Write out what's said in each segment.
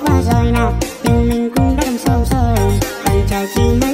qua rồi nào. Nhưng mình cũng đã đồng sâu rồi anh trai chỉ mấy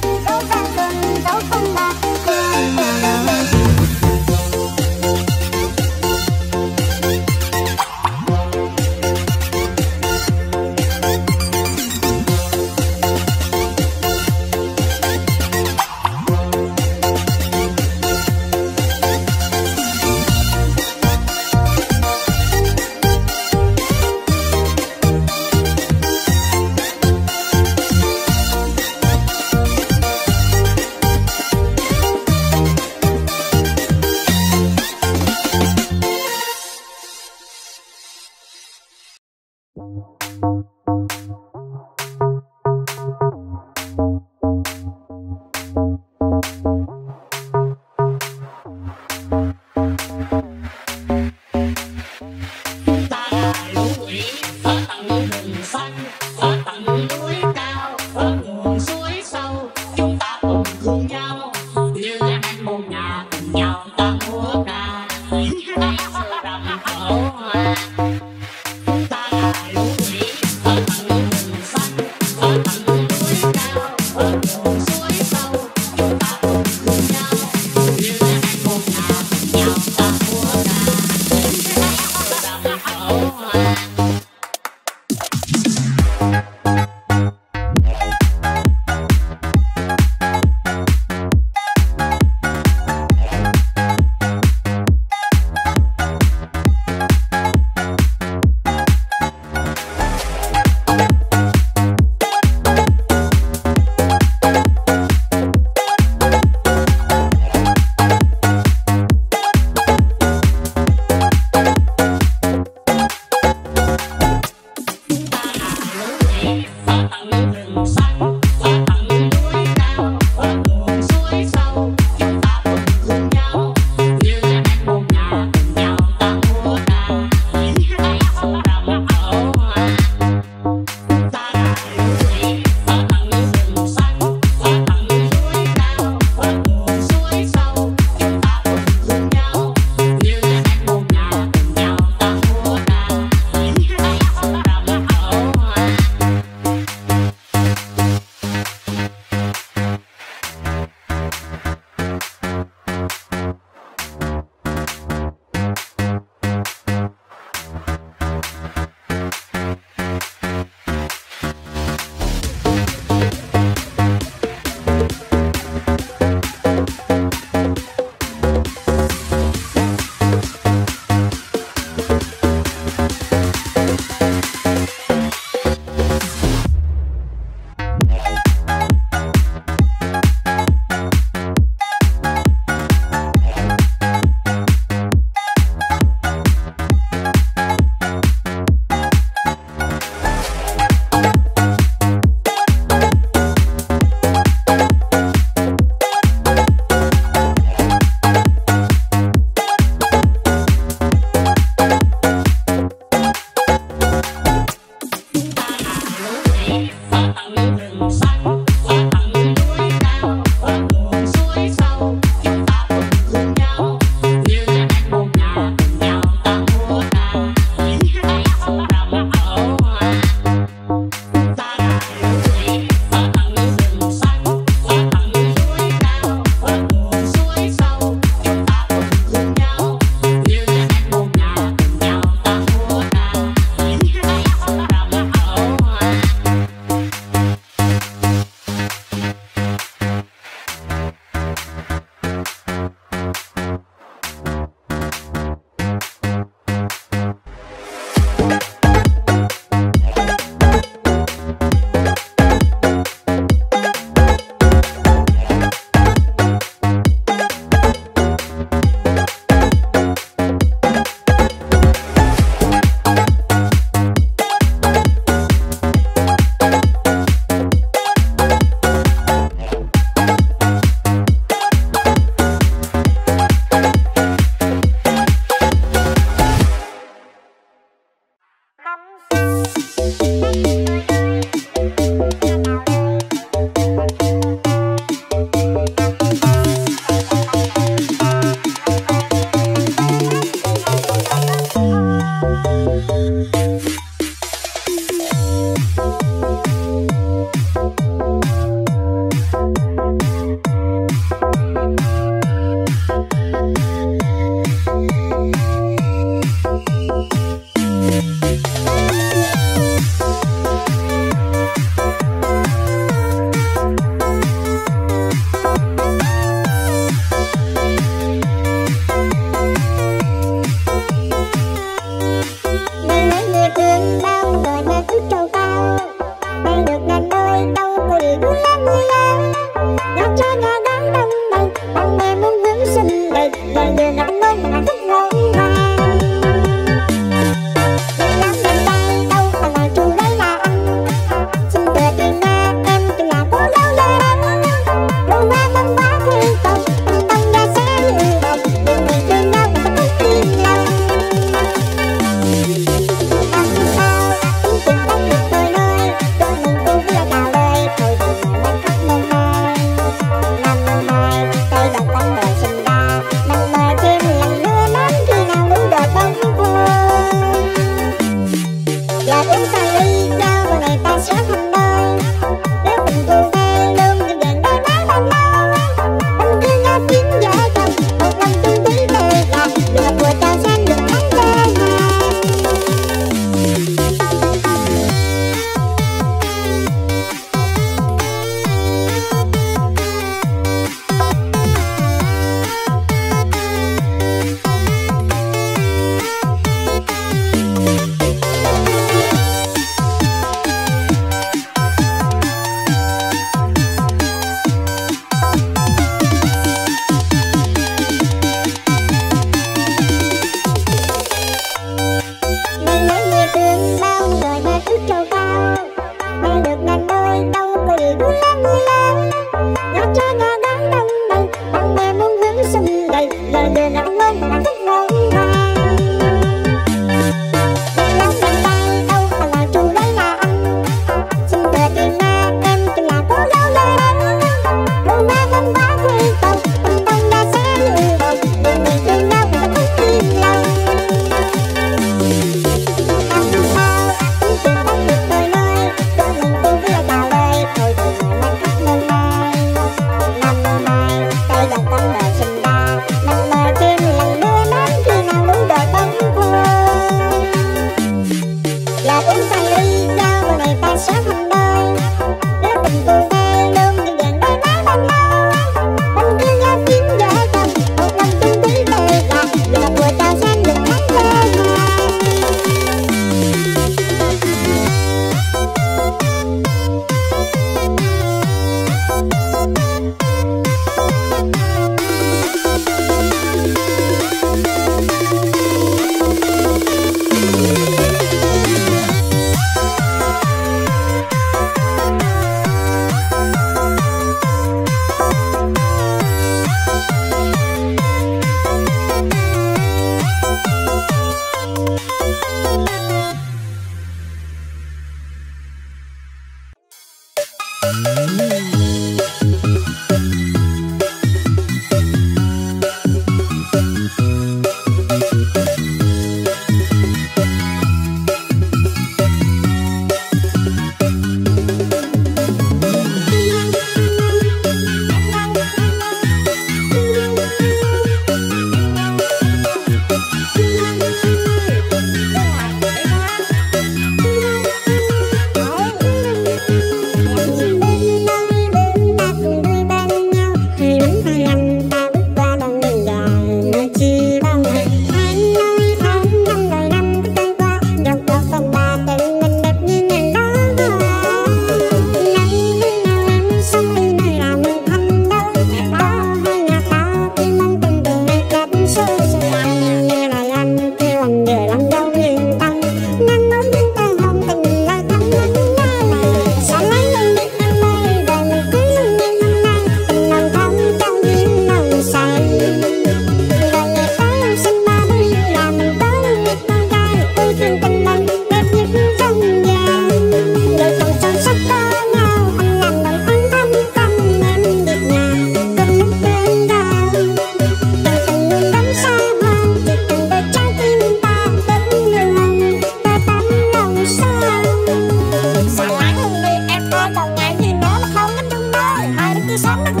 Something